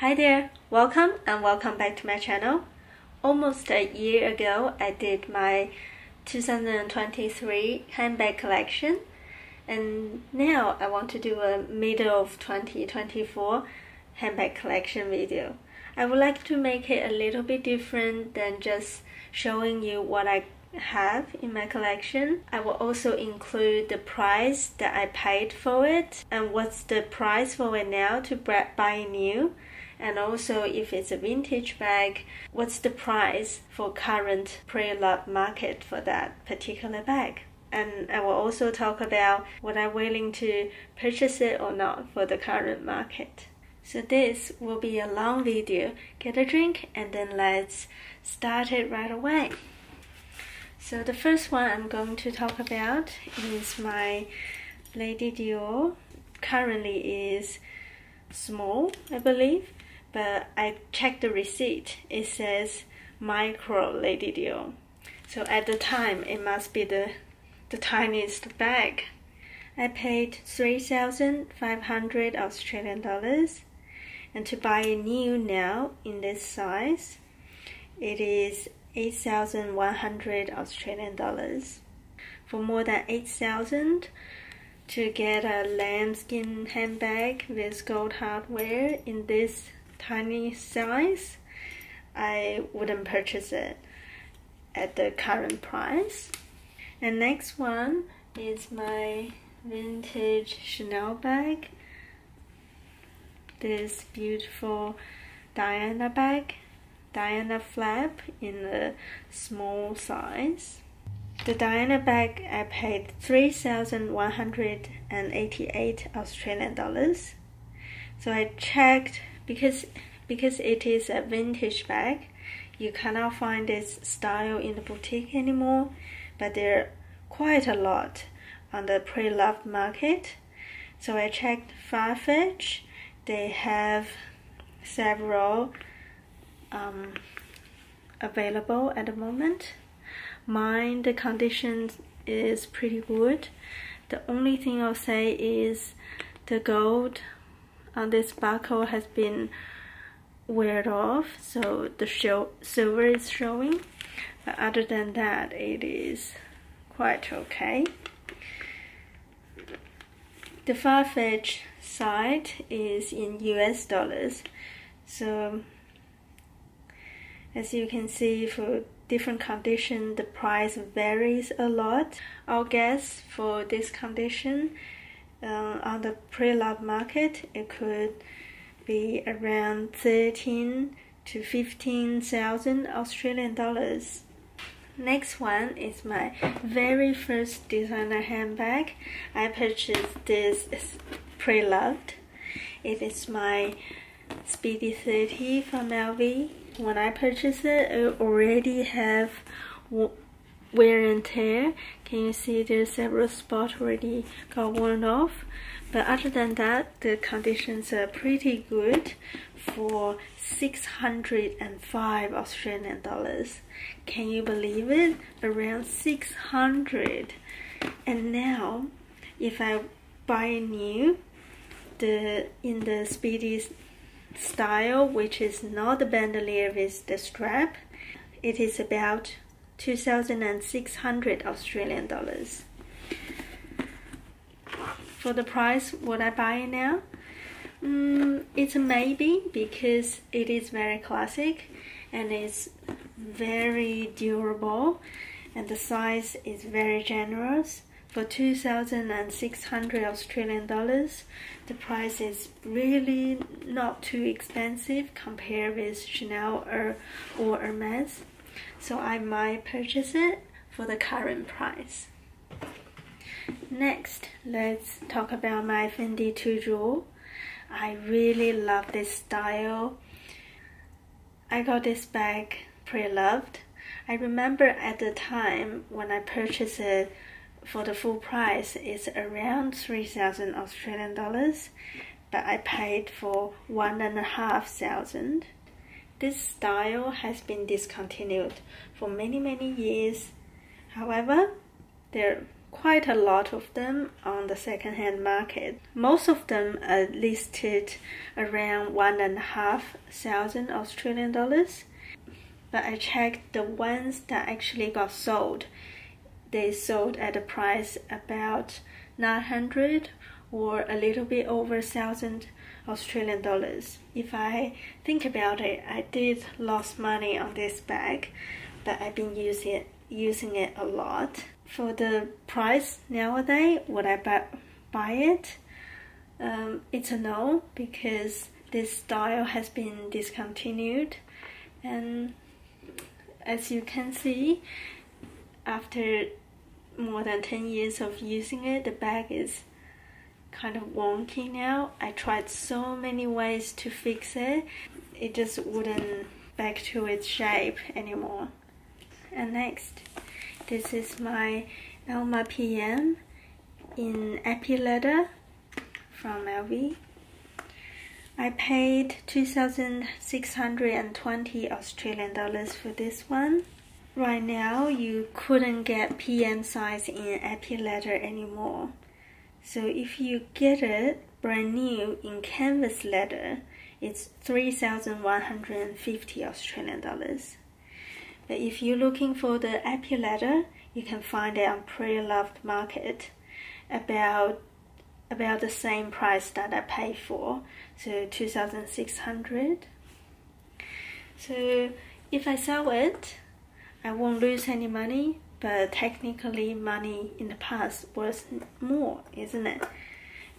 Hi there, welcome and welcome back to my channel. Almost a year ago, I did my 2023 handbag collection and now I want to do a middle of 2024 handbag collection video. I would like to make it a little bit different than just showing you what I have in my collection. I will also include the price that I paid for it and what's the price for it now to buy new and also if it's a vintage bag what's the price for current pre-loved market for that particular bag and I will also talk about what I'm willing to purchase it or not for the current market. So this will be a long video. Get a drink and then let's start it right away. So the first one I'm going to talk about is my Lady Dior. Currently is small, I believe, but I checked the receipt. It says micro Lady Dior. So at the time, it must be the the tiniest bag. I paid 3,500 Australian dollars, and to buy a new now in this size, it is 8,100 Australian dollars. For more than 8,000 to get a lambskin handbag with gold hardware in this tiny size, I wouldn't purchase it at the current price. And next one is my vintage Chanel bag. This beautiful Diana bag Diana flap in a small size. The Diana bag I paid 3,188 Australian dollars. So I checked because because it is a vintage bag, you cannot find this style in the boutique anymore, but there are quite a lot on the pre-loved market. So I checked Farfetch. They have several um, available at the moment. Mine, the condition is pretty good. The only thing I'll say is the gold on this buckle has been weared off, so the show, silver is showing. But other than that, it is quite okay. The Farfetch site is in US dollars, so as you can see, for different condition, the price varies a lot. I'll guess for this condition, uh, on the pre-loved market, it could be around 13 to 15,000 Australian dollars. Next one is my very first designer handbag. I purchased this pre-loved. It is my Speedy 30 from LV when I purchased it, it already have wear and tear. Can you see there's several spots already got worn off? But other than that, the conditions are pretty good for 605 Australian dollars. Can you believe it? Around 600. And now, if I buy new, the in the Speedy style, which is not the bandolier with the strap. It is about 2,600 Australian dollars. For the price, would I buy it now? Mm, it's a maybe because it is very classic and it's very durable and the size is very generous for 2,600 Australian dollars. The price is really not too expensive compared with Chanel or, or Hermes. So I might purchase it for the current price. Next, let's talk about my Fendi Toujours. I really love this style. I got this bag pre-loved. I remember at the time when I purchased it for the full price is around 3000 Australian dollars but I paid for one and a half thousand. This style has been discontinued for many many years. However, there are quite a lot of them on the second-hand market. Most of them are listed around one and a half thousand Australian dollars. But I checked the ones that actually got sold. They sold at a price about 900 or a little bit over thousand Australian dollars. If I think about it, I did lost money on this bag, but I've been using it using it a lot. For the price nowadays, would I buy, buy it? Um, it's a no because this style has been discontinued and as you can see after more than 10 years of using it the bag is kind of wonky now I tried so many ways to fix it it just wouldn't back to its shape anymore and next this is my Alma PM in Epi leather from LV I paid 2,620 Australian dollars for this one. Right now, you couldn't get PM size in Epi leather anymore. So if you get it brand new in canvas leather, it's 3,150 Australian dollars. But if you're looking for the Epi leather, you can find it on Pre-Loved Market about about the same price that I paid for, so 2600 so if I sell it I won't lose any money but technically money in the past was more isn't it?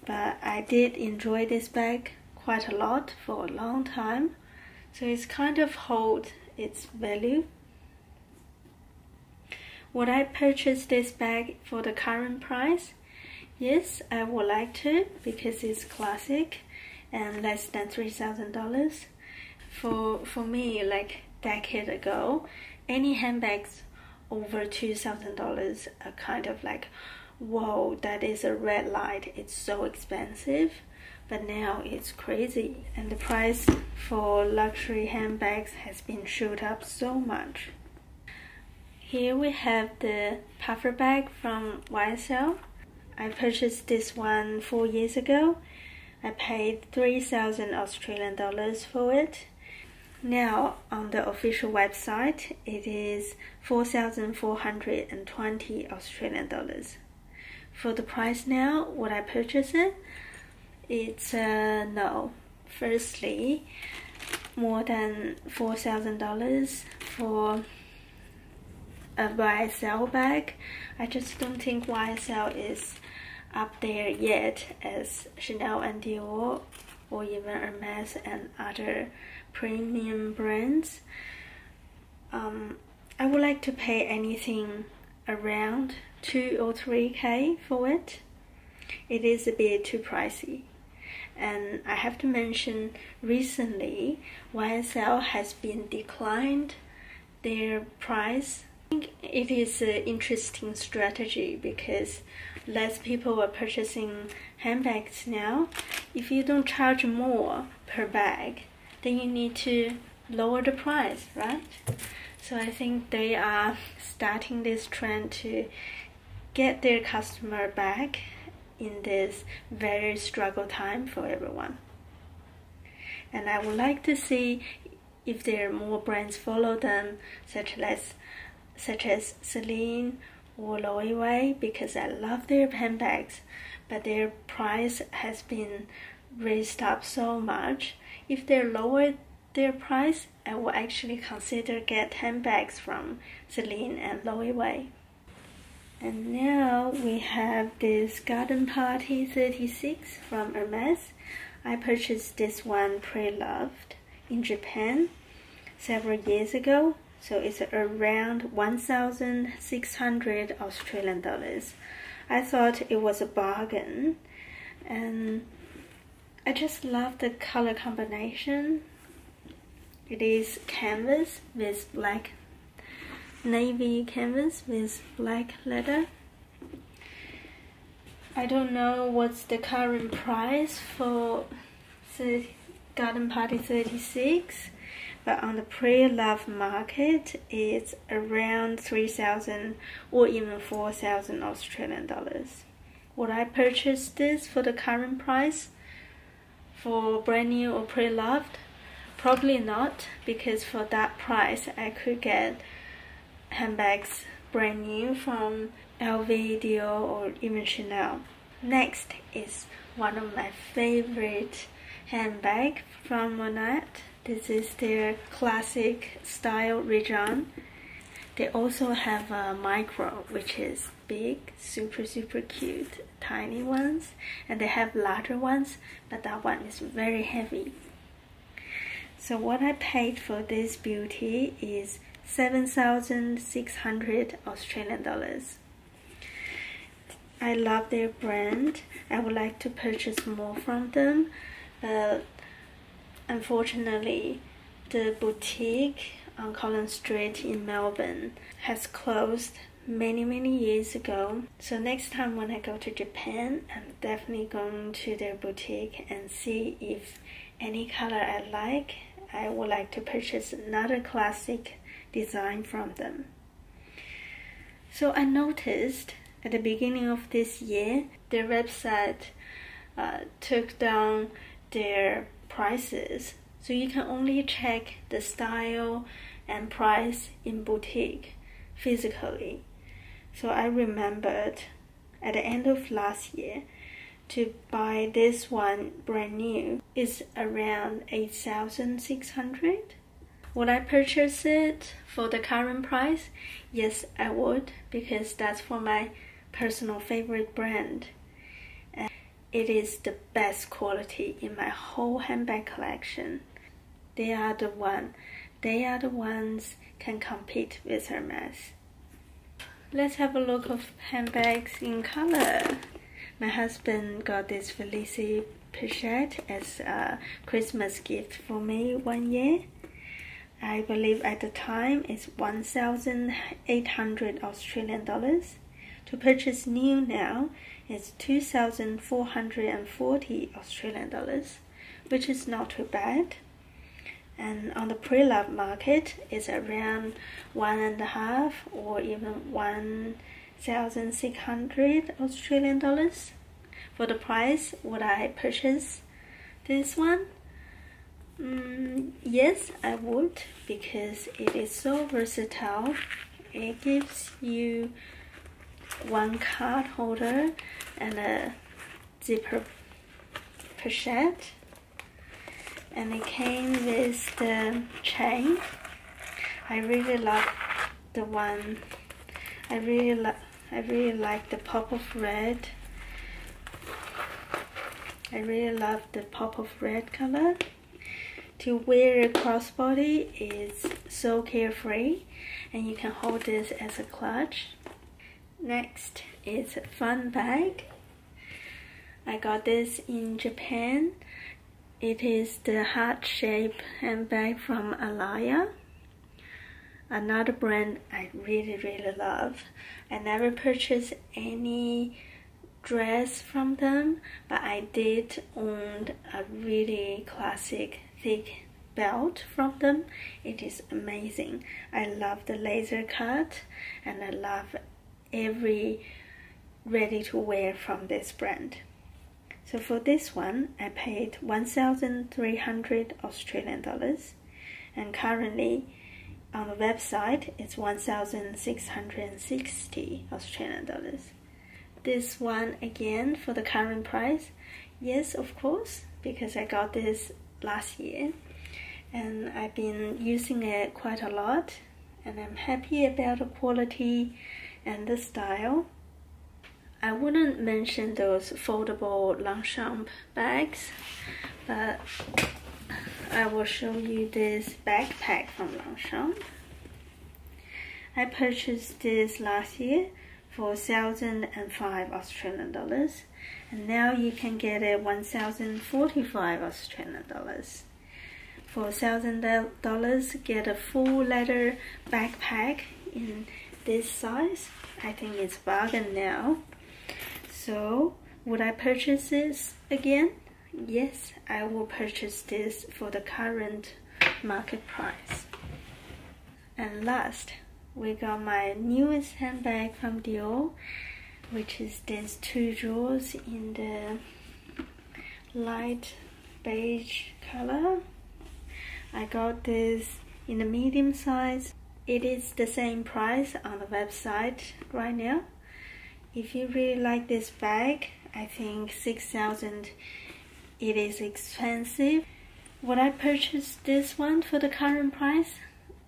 But I did enjoy this bag quite a lot for a long time. So it's kind of hold its value. Would I purchase this bag for the current price? Yes, I would like to because it's classic and less than three thousand dollars. For for me, like decade ago, any handbags over two thousand dollars are kind of like, whoa, that is a red light. It's so expensive. But now it's crazy, and the price for luxury handbags has been shoot up so much. Here we have the puffer bag from YSL I purchased this one four years ago. I paid 3,000 Australian dollars for it. Now on the official website, it is 4,420 Australian dollars. For the price now, would I purchase it? It's uh, no. Firstly, more than $4,000 for a YSL bag. I just don't think YSL is up there yet as Chanel and Dior or even Hermes and other premium brands. Um, I would like to pay anything around 2 or 3k for it. It is a bit too pricey. And I have to mention recently YSL has been declined their price I think it is an interesting strategy because less people are purchasing handbags now. If you don't charge more per bag, then you need to lower the price, right? So I think they are starting this trend to get their customer back in this very struggle time for everyone. And I would like to see if there are more brands follow them, such as such as Celine or Loewe because I love their handbags, but their price has been raised up so much. If they lower their price, I will actually consider get handbags from Celine and Loewe. And now we have this Garden Party 36 from Hermes. I purchased this one pre-loved in Japan several years ago so it's around 1,600 Australian dollars. I thought it was a bargain and I just love the color combination. It is canvas with black navy canvas with black leather. I don't know what's the current price for the Garden Party 36 but on the pre-love market it's around 3000 or even 4000 Australian dollars. Would I purchase this for the current price? For brand new or pre-loved? Probably not because for that price I could get handbags brand new from LV, Dior or even Chanel. Next is one of my favorite handbag from Moynat. This is their classic style Réjane. They also have a micro, which is big, super, super cute, tiny ones. And they have larger ones, but that one is very heavy. So what I paid for this beauty is 7,600 Australian dollars. I love their brand. I would like to purchase more from them, but unfortunately, the boutique on Collins Street in Melbourne has closed many many years ago. So next time when I go to Japan, I'm definitely going to their boutique and see if any color I like. I would like to purchase another classic design from them. So I noticed at the beginning of this year, their website uh, took down their prices. So you can only check the style and price in boutique physically. So I remembered at the end of last year to buy this one brand new is around 8600 would I purchase it for the current price? Yes, I would because that's for my personal favorite brand. And it is the best quality in my whole handbag collection. They are the one, they are the ones can compete with Hermes. Let's have a look of handbags in color. My husband got this Felicie Pochette as a Christmas gift for me one year. I believe at the time it's 1,800 Australian dollars. To purchase new now is 2,440 Australian dollars, which is not too bad. And on the pre-love market, it's around one and a half or even 1,600 Australian dollars. For the price, would I purchase this one? Mm, yes, I would because it is so versatile. It gives you one card holder and a zipper pochette and it came with the chain. I really love the one I really like I really like the pop of red. I really love the pop of red color to wear a crossbody is so carefree and you can hold this as a clutch. Next is a fun bag. I got this in Japan. It is the heart shape handbag from Alaïa. Another brand I really really love. I never purchased any dress from them, but I did own a really classic thick belt from them. It is amazing. I love the laser cut and I love every ready to wear from this brand. So for this one, I paid 1,300 Australian dollars and currently on the website it's 1,660 Australian dollars. This one again for the current price, yes of course, because I got this last year and I've been using it quite a lot and I'm happy about the quality and the style. I wouldn't mention those foldable Longchamp bags but I will show you this backpack from Longchamp. I purchased this last year for 1005 Australian dollars and now you can get it 1045 Australian dollars. For $1,000 get a full leather backpack in this size. I think it's bargain now. So would I purchase this again? Yes, I will purchase this for the current market price. And last, we got my newest handbag from Dior, which is the Toujours in the light beige color. I got this in the medium size. It is the same price on the website right now. If you really like this bag, I think 6000 it is expensive. Would I purchase this one for the current price?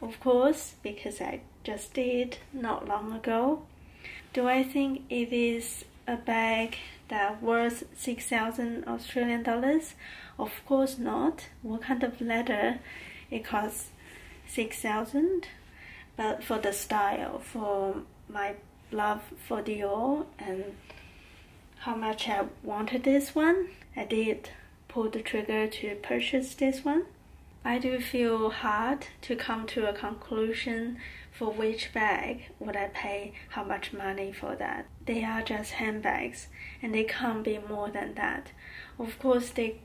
Of course, because I just did not long ago. Do I think it is a bag that worth 6,000 Australian dollars? Of course not. What kind of leather it costs 6,000? But for the style, for my love for Dior and how much I wanted this one, I did pull the trigger to purchase this one. I do feel hard to come to a conclusion for which bag would I pay how much money for that. They are just handbags and they can't be more than that. Of course, they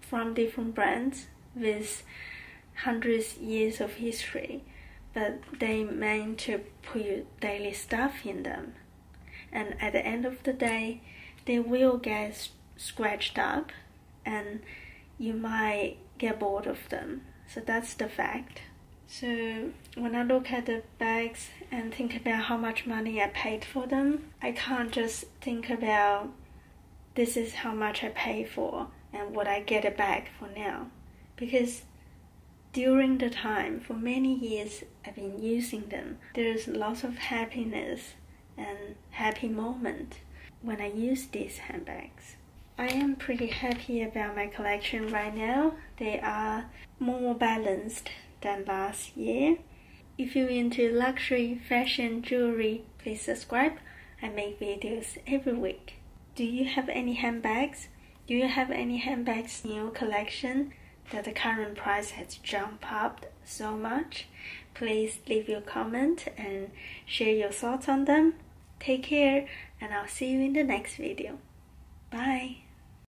from different brands with hundreds years of history, but they meant to put your daily stuff in them. And at the end of the day, they will get scratched up and you might get bored of them. So that's the fact. So when I look at the bags and think about how much money I paid for them, I can't just think about this is how much I pay for and what I get bag for now. Because during the time, for many years, I've been using them. There's lots of happiness and happy moment when I use these handbags. I am pretty happy about my collection right now. They are more balanced than last year. If you're into luxury fashion jewelry, please subscribe. I make videos every week. Do you have any handbags? Do you have any handbags in your collection that the current price has jumped up so much? Please leave your comment and share your thoughts on them. Take care and I'll see you in the next video. Bye.